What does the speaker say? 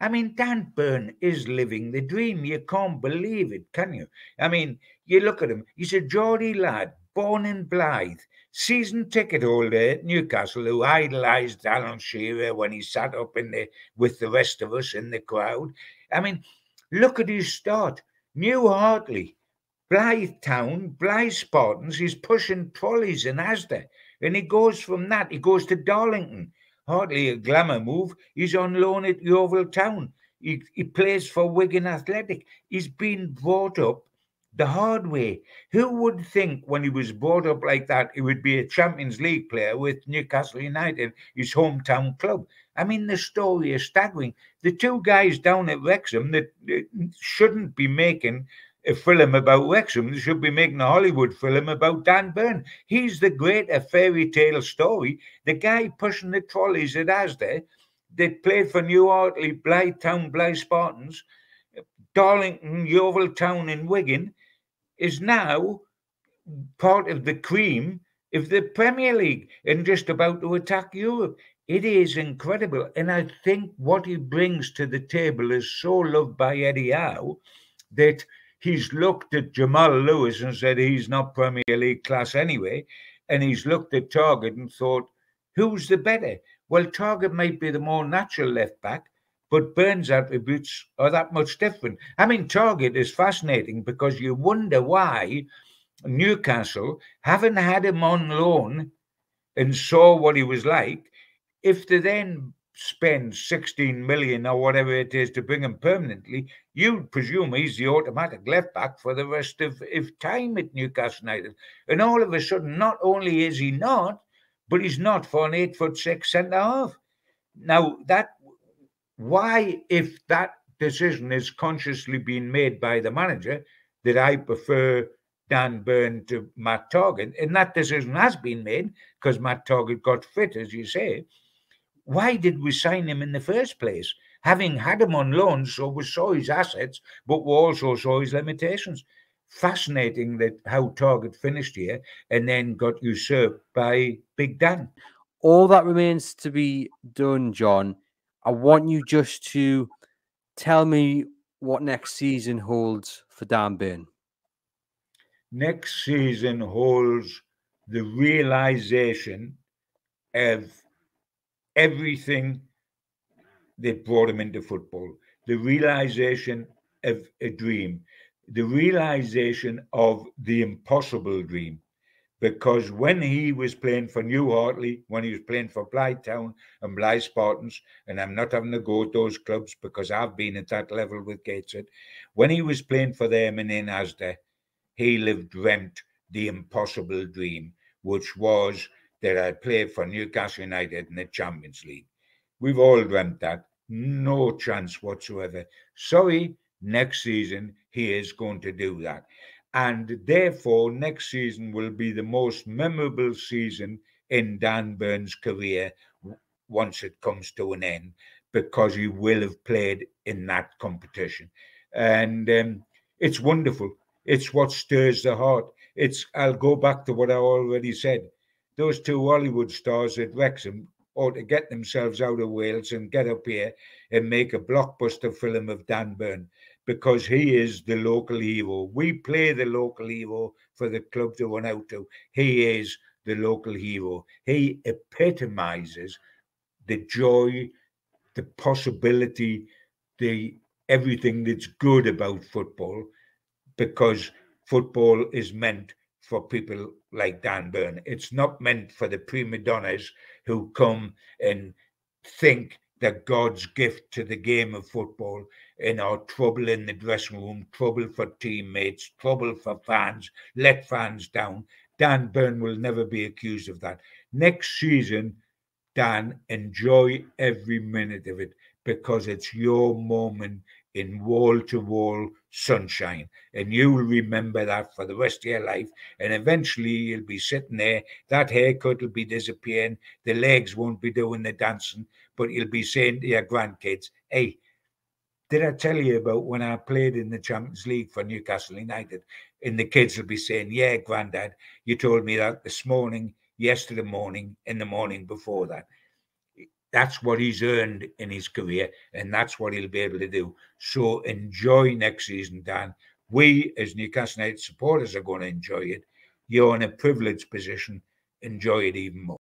I mean, Dan Burn is living the dream. You can't believe it, can you? I mean, you look at him, he's a Geordie lad, born in Blyth, season ticket holder at Newcastle who idolised Alan Shearer when he sat up in the with the rest of us in the crowd. I mean, look at his start. New Hartley, Blyth Town, Blyth Spartans, he's pushing trolleys in Asda. And he goes from that, he goes to Darlington. Hardly a glamour move. He's on loan at Yeovil Town. He, he plays for Wigan Athletic. He's been brought up the hard way. Who would think when he was brought up like that, he would be a Champions League player with Newcastle United, his hometown club? I mean, the story is staggering. The two guys down at Wrexham that, that shouldn't be making a film about Wrexham. They should be making a Hollywood film about Dan Burn. He's the greater fairy tale story. The guy pushing the trolleys at Asda that played for New Hartley, Blyth Town, Blyth Spartans, Darlington, Yeovil Town, and Wigan is now part of the cream of the Premier League and just about to attack Europe. It is incredible. And I think what he brings to the table is so loved by Eddie Howe that he's looked at Jamal Lewis and said he's not Premier League class anyway. And he's looked at Targett and thought, who's the better? Well, Targett might be the more natural left back, but Burn's attributes are that much different. I mean, Targett is fascinating because you wonder why Newcastle, having had him on loan and saw what he was like, if they then spend 16 million or whatever it is to bring him permanently, you'd presume he's the automatic left back for the rest of, of time at Newcastle United. And all of a sudden, not only is he not, but he's not for an eight foot six centre half. Now, that why, if that decision is consciously being made by the manager, that I prefer Dan Burn to Matt Targett, and that decision has been made because Matt Targett got fit, as you say why did we sign him in the first place? Having had him on loan, so we saw his assets, but we also saw his limitations. Fascinating that how Targett finished here and then got usurped by Big Dan. All that remains to be done, John. I want you just to tell me what next season holds for Dan Burn. Next season holds the realization of everything that brought him into football the realization of a dream, the realization of the impossible dream. Because when he was playing for New Hartley, when he was playing for Blyth Town and Blyth Spartans, and I'm not having to go to those clubs because I've been at that level with Gateshead, when he was playing for them and in Asda, he lived, dreamt the impossible dream, which was that I played for Newcastle United in the Champions League. We've all dreamt that. No chance whatsoever. Sorry, next season he is going to do that. And therefore, next season will be the most memorable season in Dan Burn's career once it comes to an end, because he will have played in that competition. And um, it's wonderful. It's what stirs the heart. It's I'll go back to what I already said those two Hollywood stars at Wrexham ought to get themselves out of Wales and get up here and make a blockbuster film of Dan Burn because he is the local hero. We play the local hero for the club to run out to. He is the local hero. He epitomizes the joy, the possibility, the everything that's good about football because football is meant for people like Dan Burn. It's not meant for the prima donnas who come and think that God's gift to the game of football and are trouble in the dressing room, trouble for teammates, trouble for fans, let fans down. Dan Burn will never be accused of that. Next season, Dan, enjoy every minute of it because it's your moment in wall to wall sunshine. And you'll remember that for the rest of your life. And eventually you'll be sitting there, that haircut will be disappearing, the legs won't be doing the dancing, but you'll be saying to your grandkids, hey, did I tell you about when I played in the Champions League for Newcastle United? And the kids will be saying, Yeah, granddad, you told me that this morning, yesterday morning, and the morning before that. That's what he's earned in his career, and that's what he'll be able to do. So enjoy next season, Dan. We, as Newcastle United supporters, are going to enjoy it. You're in a privileged position. Enjoy it even more.